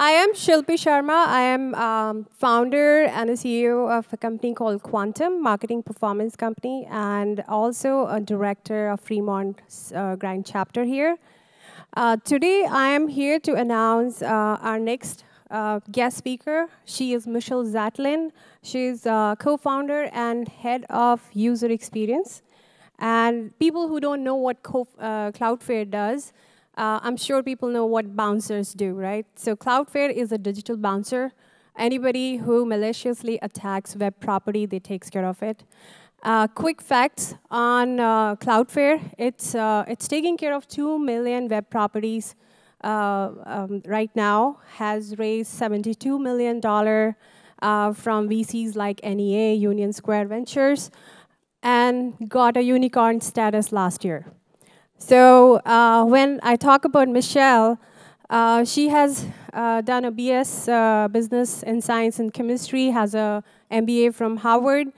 I am Shilpi Sharma. I am um, founder and a CEO of a company called Quantum, marketing performance company, and also a director of Fremont uh, Grind chapter here. Uh, today, I am here to announce uh, our next uh, guest speaker. She is Michelle Zatlyn. She's co-founder and head of user experience. And people who don't know what uh, Cloudflare does, uh, I'm sure people know what bouncers do, right? So Cloudflare is a digital bouncer. Anybody who maliciously attacks web property, they takes care of it. Uh, quick facts on uh, Cloudflare. It's, uh, it's taking care of 2 million web properties uh, um, right now, has raised $72 million uh, from VCs like NEA, Union Square Ventures, and got a unicorn status last year. So uh, when I talk about Michelle, uh, she has uh, done a BS uh, Business in Science and Chemistry, has a MBA from Harvard,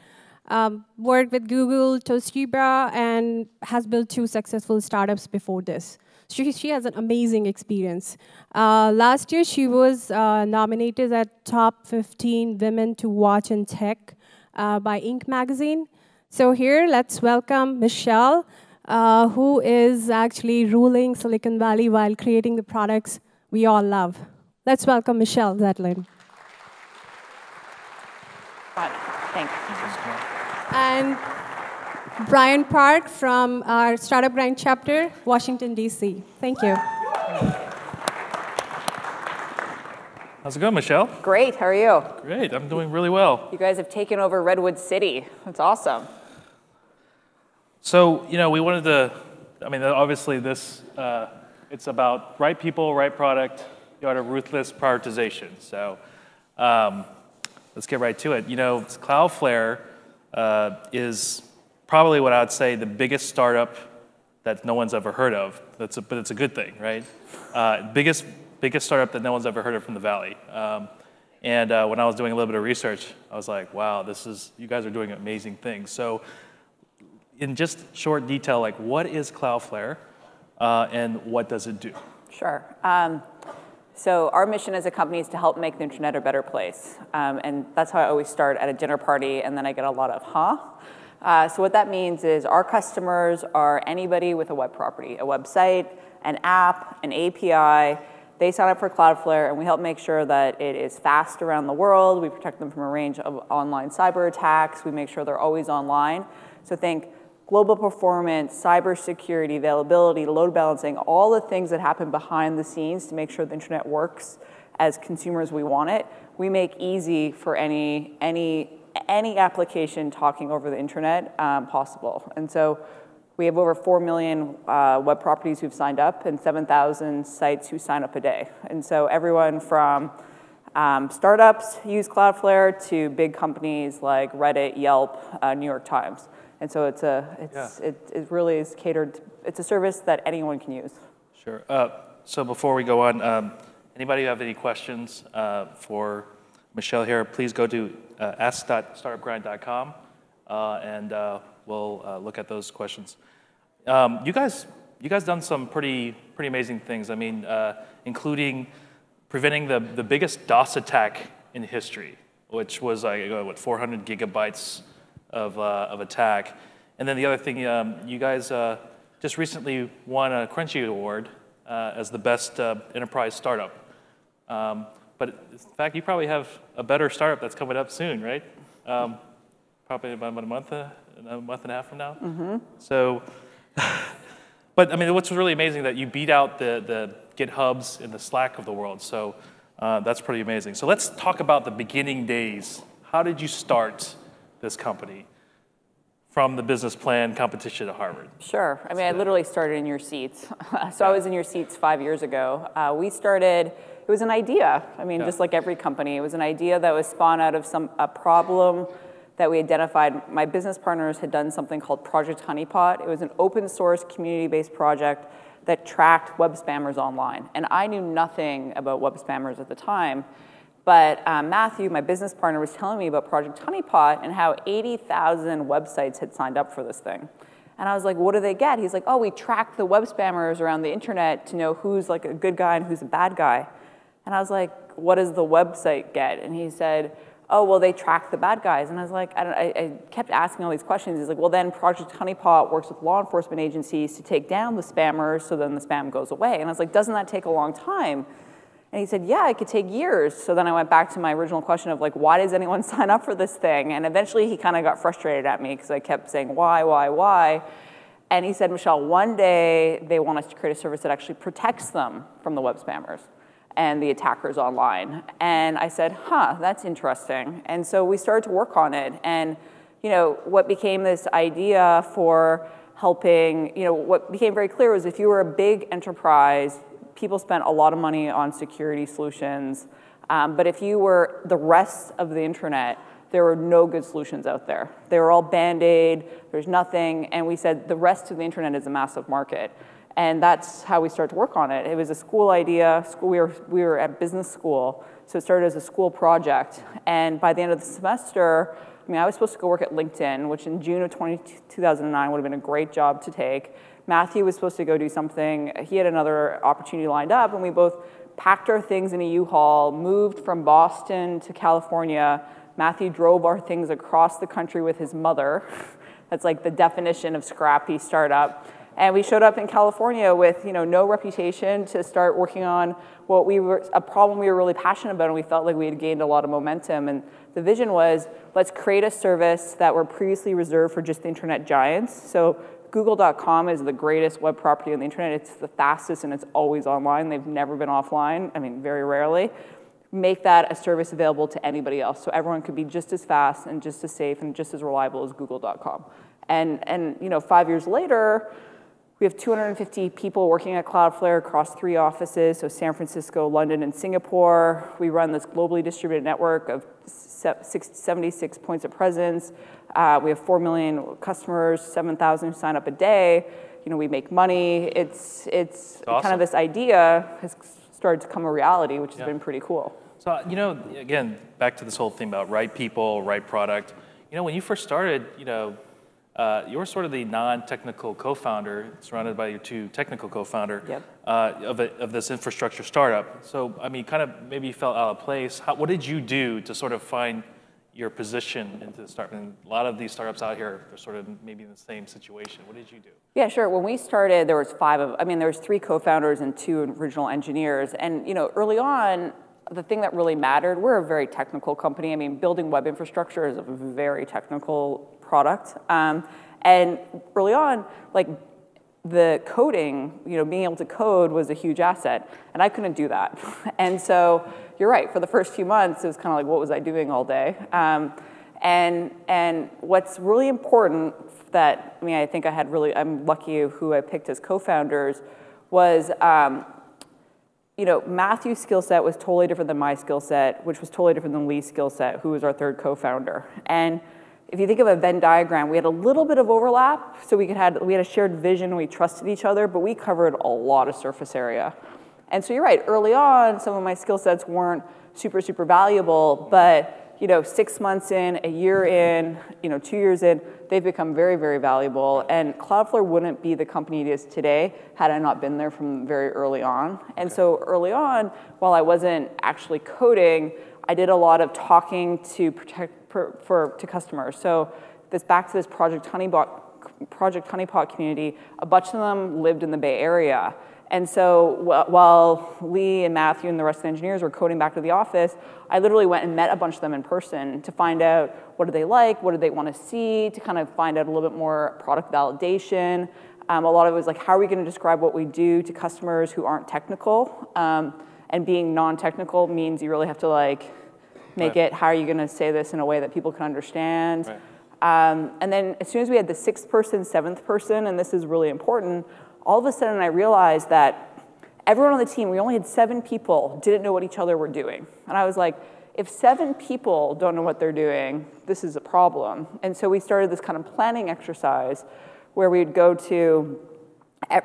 um, worked with Google, Toshiba, and has built two successful startups before this. She, she has an amazing experience. Uh, last year, she was uh, nominated at top 15 women to watch in tech by Inc. magazine. So here, let's welcome Michelle uh, who is actually ruling Silicon Valley while creating the products we all love. Let's welcome Michelle Zatlyn. Thanks. And Brian Park from our Startup Grind chapter, Washington, D.C. Thank you. How's it going, Michelle? Great. How are you? Great. I'm doing really well. You guys have taken over Redwood City. That's awesome. So, you know, we wanted to, I mean, obviously this, uh, it's about right people, right product, you know, a ruthless prioritization. So um, let's get right to it. You know, Cloudflare uh, is probably what I would say the biggest startup that no one's ever heard of. That's a, but it's a good thing, right? Uh, biggest, biggest startup that no one's ever heard of from the Valley. Um, and uh, when I was doing a little bit of research, I was like, wow, this is, you guys are doing amazing things. So in just short detail, like what is Cloudflare uh, and what does it do? Sure. Um, so our mission as a company is to help make the internet a better place. Um, and that's how I always start at a dinner party, and then I get a lot of, huh? Uh, so what that means is our customers are anybody with a web property, a website, an app, an API. They sign up for Cloudflare, and we help make sure that it is fast around the world. We protect them from a range of online cyber attacks. We make sure they're always online. So think global performance, cybersecurity, availability, load balancing, all the things that happen behind the scenes to make sure the internet works as consumers we want it, we make easy for any, any, any application talking over the internet um, possible. And so we have over 4 million uh, web properties who've signed up and 7,000 sites who sign up a day. And so everyone from um, startups use Cloudflare to big companies like Reddit, Yelp, uh, New York Times. And so it's a, it's, yeah. it, it really is catered, it's a service that anyone can use. Sure. Uh, so before we go on, um, anybody have any questions uh, for Michelle here, please go to uh, ask.startupgrind.com uh, and uh, we'll uh, look at those questions. Um, you guys, you guys done some pretty, pretty amazing things. I mean, uh, including preventing the, the biggest DOS attack in history, which was like, what, 400 gigabytes of, uh, of attack. And then the other thing, um, you guys uh, just recently won a Crunchie Award uh, as the best uh, enterprise startup. Um, but in fact, you probably have a better startup that's coming up soon, right? Um, probably about a month, uh, a month and a half from now. Mm-hmm. So, but I mean, what's really amazing that you beat out the, the GitHubs and the Slack of the world. So uh, that's pretty amazing. So let's talk about the beginning days. How did you start? This company from the business plan competition at Harvard? Sure. I mean, I literally started in your seats. so I was in your seats five years ago. Uh, we started, it was an idea. I mean, yeah. just like every company, it was an idea that was spawned out of some a problem that we identified. My business partners had done something called Project Honeypot. It was an open source community-based project that tracked web spammers online. And I knew nothing about web spammers at the time. But um, Matthew, my business partner, was telling me about Project Honeypot and how 80,000 websites had signed up for this thing. And I was like, what do they get? He's like, oh, we track the web spammers around the internet to know who's like a good guy and who's a bad guy. And I was like, what does the website get? And he said, oh, well, they track the bad guys. And I was like, I, I, I, kept asking all these questions. He's like, well, then Project Honeypot works with law enforcement agencies to take down the spammers so then the spam goes away. And I was like, doesn't that take a long time? And he said, yeah, it could take years. So then I went back to my original question of like, why does anyone sign up for this thing? And eventually he kind of got frustrated at me because I kept saying, why, why, why? And he said, Michelle, one day they want us to create a service that actually protects them from the web spammers and the attackers online. And I said, huh, that's interesting. And so we started to work on it. And you know, what became this idea for helping, you know, what became very clear was if you were a big enterprise, people spent a lot of money on security solutions. Um, but if you were the rest of the internet, there were no good solutions out there. They were all band-aid, there's nothing, and we said the rest of the internet is a massive market. And that's how we started to work on it. It was a school idea. School, we, were, we were at business school, so it started as a school project. And by the end of the semester, I mean, I was supposed to go work at LinkedIn, which in June of 20, 2009 would have been a great job to take. Matthew was supposed to go do something. He had another opportunity lined up, and we both packed our things in a U-Haul, moved from Boston to California. Matthew drove our things across the country with his mother. That's like the definition of scrappy startup. And we showed up in California with you know, no reputation to start working on what we were, a problem we were really passionate about and we felt like we had gained a lot of momentum. And the vision was, let's create a service that were previously reserved for just the internet giants. So Google.com is the greatest web property on the internet. It's the fastest and it's always online. They've never been offline, I mean, very rarely. Make that a service available to anybody else so everyone could be just as fast and just as safe and just as reliable as Google.com. And, and you know, five years later, we have 250 people working at Cloudflare across three offices, so San Francisco, London, and Singapore. We run this globally distributed network of 76 points of presence. Uh, we have 4 million customers, 7,000 sign up a day. You know, we make money. It's, it's awesome. kind of this idea has started to come a reality, which has yeah. been pretty cool. So, you know, again, back to this whole thing about right people, right product. You know, when you first started, you know, uh, you're sort of the non-technical co-founder, surrounded by your two technical co-founder yep. uh, of, a, of this infrastructure startup. So, I mean, kind of maybe you felt out of place. How, what did you do to sort of find your position into the startup? And a lot of these startups out here are sort of maybe in the same situation. What did you do? Yeah, sure. When we started, there was five of, I mean, there was three co-founders and two original engineers. And, you know, early on, the thing that really mattered, we're a very technical company. I mean, building web infrastructure is a very technical product. Um, and early on, like the coding, you know, being able to code was a huge asset, and I couldn't do that. and so you're right, for the first few months, it was kind of like, what was I doing all day? Um, and, and what's really important that, I mean, I think I had really, I'm lucky who I picked as co-founders, was, um, you know, Matthew's skill set was totally different than my skill set, which was totally different than Lee's skill set, who was our third co-founder. And if you think of a Venn diagram, we had a little bit of overlap, so we, could had, we had a shared vision, we trusted each other, but we covered a lot of surface area. And so you're right, early on, some of my skill sets weren't super, super valuable, but you know, six months in, a year in, you know, two years in, they've become very, very valuable. And Cloudflare wouldn't be the company it is today had I not been there from very early on. And so early on, while I wasn't actually coding, I did a lot of talking to protect for, for to customers. So this back to this Project Honeypot, Project Honeypot community, a bunch of them lived in the Bay Area. And so while Lee and Matthew and the rest of the engineers were coding back to the office, I literally went and met a bunch of them in person to find out what do they like, what do they want to see, to kind of find out a little bit more product validation. Um, a lot of it was like, how are we going to describe what we do to customers who aren't technical? Um, and being non-technical means you really have to like make right. it, how are you gonna say this in a way that people can understand? Right. Um, and then as soon as we had the sixth person, seventh person, and this is really important, all of a sudden I realized that everyone on the team, we only had seven people, didn't know what each other were doing. And I was like, if seven people don't know what they're doing, this is a problem. And so we started this kind of planning exercise where we'd go to,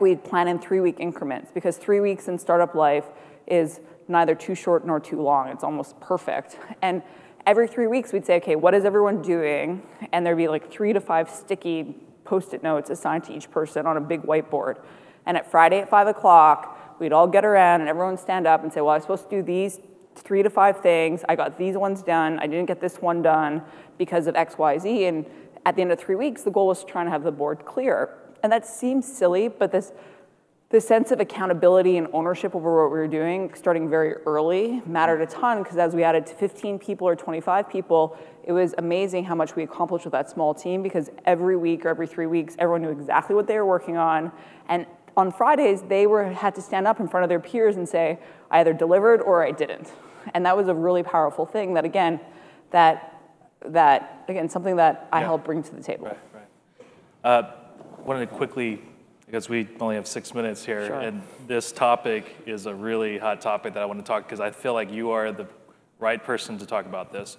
we'd plan in three week increments because three weeks in startup life is neither too short nor too long. It's almost perfect. And every three weeks, we'd say, okay, what is everyone doing? And there'd be like three to five sticky post-it notes assigned to each person on a big whiteboard. And at Friday at five o'clock, we'd all get around and everyone stand up and say, well, I was supposed to do these three to five things. I got these ones done. I didn't get this one done because of X, Y, Z. And at the end of three weeks, the goal was trying to have the board clear. And that seems silly, but this, this sense of accountability and ownership over what we were doing, starting very early, mattered a ton because as we added to 15 people or 25 people, it was amazing how much we accomplished with that small team because every week or every three weeks, everyone knew exactly what they were working on. And on Fridays, they were, had to stand up in front of their peers and say, I either delivered or I didn't. And that was a really powerful thing that, again, that, that again, something that I Yeah. helped bring to the table. Right, right. Uh, Wanted to quickly, because we only have six minutes here, Sure. and this topic is a really hot topic that I want to talk, because I feel like you are the right person to talk about this.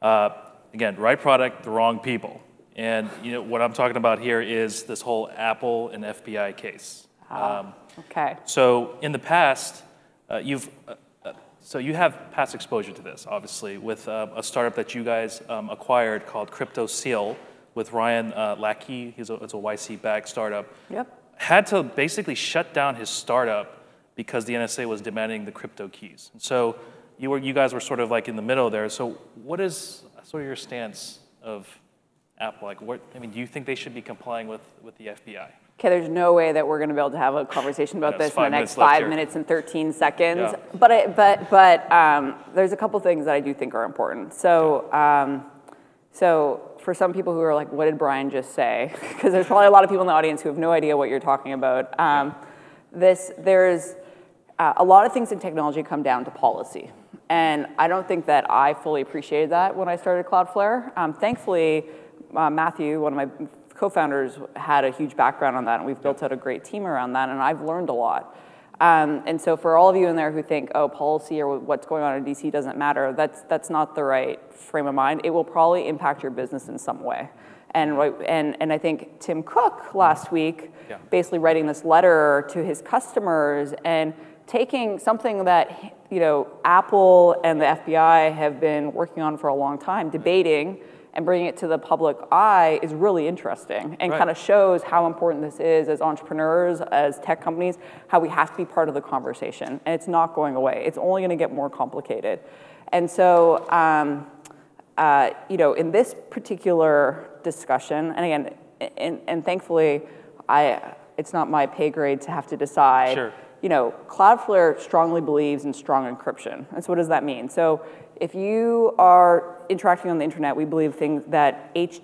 Uh, Again, right product, the wrong people. And, you know, what I'm talking about here is this whole Apple and FBI case. Um, Okay. so in the past, uh, you've uh, uh, so you have past exposure to this, obviously, with uh, a startup that you guys um, acquired called CryptoSeal with Ryan uh, Lackey. He's a, it's a YC-backed startup. Yep. Had to basically shut down his startup because the NSA was demanding the crypto keys. And so you were you guys were sort of like in the middle there. So what is sort of your stance of Apple? Like, what I mean, do you think they should be complying with with the FBI? Okay, there's no way that we're going to be able to have a conversation about Yeah, this in the next minutes five minutes and 13 seconds. Yeah. But, I, but, but um, there's a couple things that I do think are important. So, um, so for some people who are like, what did Brian just say? Because there's probably a lot of people in the audience who have no idea what you're talking about. Um, this, there's uh, a lot of things in technology come down to policy. And I don't think that I fully appreciated that when I started Cloudflare. Um, thankfully, uh, Matthew, one of my co-founders, had a huge background on that, and we've built out a great team around that, and I've learned a lot. Um, and so for all of you in there who think, oh, policy or what's going on in DC doesn't matter, that's, that's not the right frame of mind. It will probably impact your business in some way. And, and, and I think Tim Cook last week, Yeah. basically writing this letter to his customers and taking something that you know Apple and the FBI have been working on for a long time, debating and bringing it to the public eye is really interesting and Right. kind of shows how important this is as entrepreneurs, as tech companies, how we have to be part of the conversation. And it's not going away. It's only going to get more complicated. And so, um, uh, you know, in this particular discussion, and again, and, and thankfully, I, it's not my pay grade to have to decide. Sure. You know, Cloudflare strongly believes in strong encryption. And so what does that mean? So if you are interacting on the internet, we believe that H,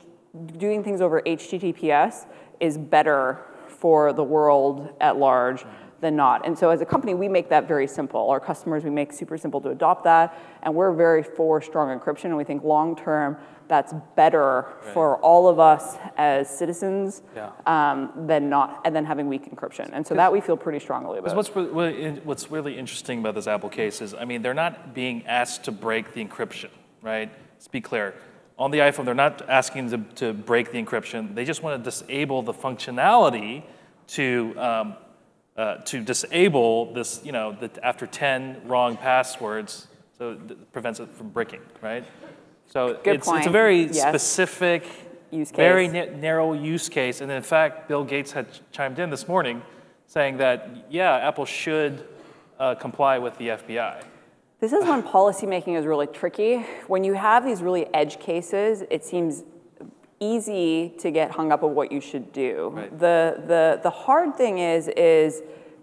doing things over HTTPS is better for the world at large than not. And so as a company, we make that very simple. Our customers, we make super simple to adopt that, and we're very for strong encryption, and we think long term, that's better for all of us as citizens Yeah. um, than not, and then having weak encryption. And so that we feel pretty strongly about. what's really, really what's really interesting about this Apple case is, I mean, they're not being asked to break the encryption, right? Let's be clear. On the iPhone, they're not asking to, to break the encryption. They just want to disable the functionality to um, uh, to disable this, you know, that after 10 wrong passwords, so it prevents it from breaking, right? So it's, it's a very Yes. specific, Use very case. na- narrow use case. And in fact, Bill Gates had chimed in this morning saying that, yeah, Apple should uh, comply with the FBI. This is when policymaking is really tricky. When you have these really edge cases, it seems easy to get hung up on what you should do. Right. The, the, the hard thing is, is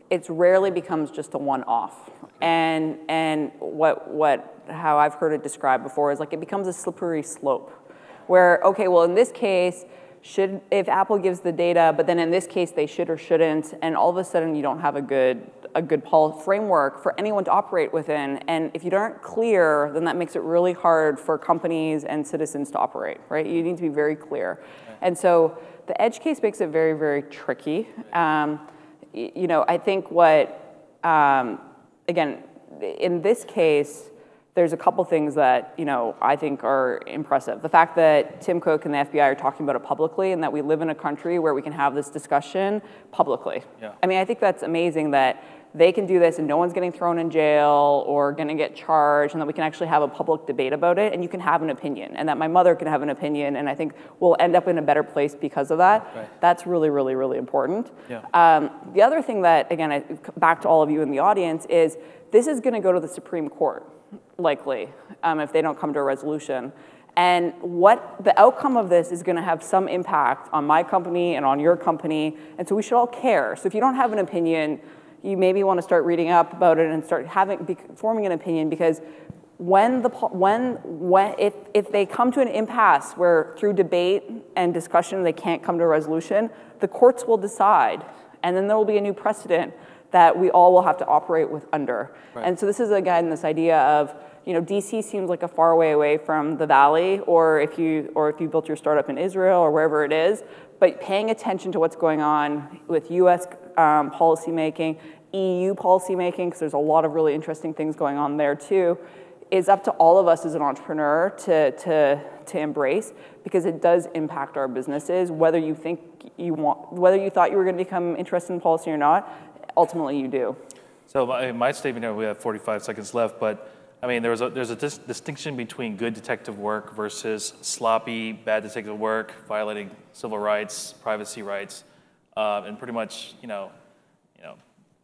it rarely becomes just a one-off. And, and what, what, how I've heard it described before is like it becomes a slippery slope. Where, okay, well, in this case, should, if Apple gives the data, but then in this case they should or shouldn't, and all of a sudden you don't have a good, a good framework for anyone to operate within. And if you aren't clear, then that makes it really hard for companies and citizens to operate, right? You need to be very clear. And so the edge case makes it very, very tricky. Um, you know, I think what, um, again, in this case, there's a couple things that you know I think are impressive. The fact that Tim Cook and the FBI are talking about it publicly, and that we live in a country where we can have this discussion publicly. Yeah. I mean, I think that's amazing that they can do this and no one's getting thrown in jail or going to get charged, and that we can actually have a public debate about it, and you can have an opinion, and that my mother can have an opinion, and I think we'll end up in a better place because of that. Right. That's really, really, really important. Yeah. Um, the other thing that, again, I, back to all of you in the audience, is this is going to go to the Supreme Court, likely, um, if they don't come to a resolution. And what the outcome of this is going to have some impact on my company and on your company, and so we should all care. So if you don't have an opinion, you maybe want to start reading up about it and start having forming an opinion because when the when when if if they come to an impasse where through debate and discussion they can't come to a resolution, the courts will decide, and then there will be a new precedent that we all will have to operate with under. Right. And so this is again this idea of you know DC seems like a far way away from the valley, or if you or if you built your startup in Israel or wherever it is, but paying attention to what's going on with U.S. Um, policymaking, EU policymaking, because there's a lot of really interesting things going on there too, is up to all of us as an entrepreneur to to to embrace because it does impact our businesses, whether you think you want, whether you thought you were going to become interested in policy or not ultimately you do. So my, my statement here, we have 45 seconds left, but I mean, there's a, there's a dis- distinction between good detective work versus sloppy, bad detective work, violating civil rights, privacy rights, uh, and pretty much, you know, you know,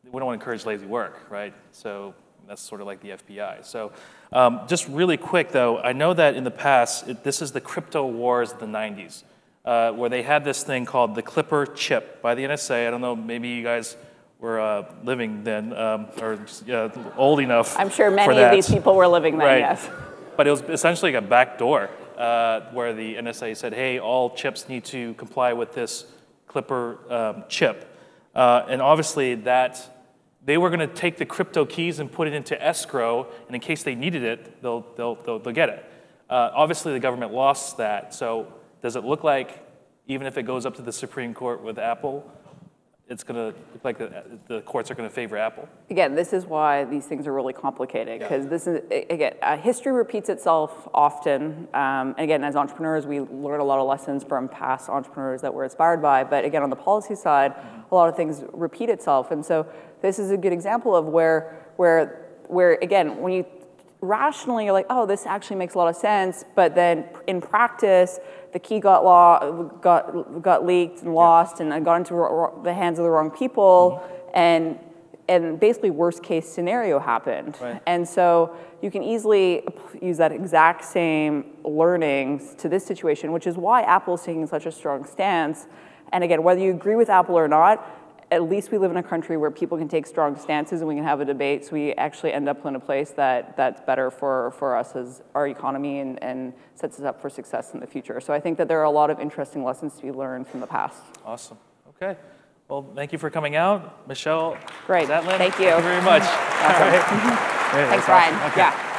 we don't want to encourage lazy work, right? So that's sort of like the FBI. So um, just really quick, though, I know that in the past, it, this is the crypto wars of the 90s, uh, where they had this thing called the Clipper chip by the NSA. I don't know, maybe you guys were uh, living then, um, or uh, old enough. I'm sure many of these people were living then, Right. yes. But it was essentially a back door uh, where the NSA said, hey, all chips need to comply with this Clipper um, chip. Uh, and obviously, that they were going to take the crypto keys and put it into escrow, and in case they needed it, they'll, they'll, they'll, they'll get it. Uh, obviously, the government lost that. So, does it look like, even if it goes up to the Supreme Court with Apple, it's going to look like the, the courts are going to favor Apple? Again, this is why these things are really complicated because this is again uh, history repeats itself often. Um, and again, as entrepreneurs, we learn a lot of lessons from past entrepreneurs that we're inspired by. But again, on the policy side, a lot of things repeat itself, and so this is a good example of where where where again when you rationally you're like, oh, this actually makes a lot of sense, but then in practice, the key got law got got leaked and lost, and got into the hands of the wrong people, mm-hmm. and and basically worst case scenario happened. Right. And so you can easily use that exact same learnings to this situation, which is why Apple is taking such a strong stance. And again, whether you agree with Apple or not, at least we live in a country where people can take strong stances and we can have a debate so we actually end up in a place that, that's better for, for us as our economy and, and sets us up for success in the future. So I think that there are a lot of interesting lessons to be learned from the past. Awesome. Okay. Well, thank you for coming out, Michelle. Great. Thank you. Thank you very much. Awesome. All right. Thanks, that's Ryan. awesome. Okay. Yeah.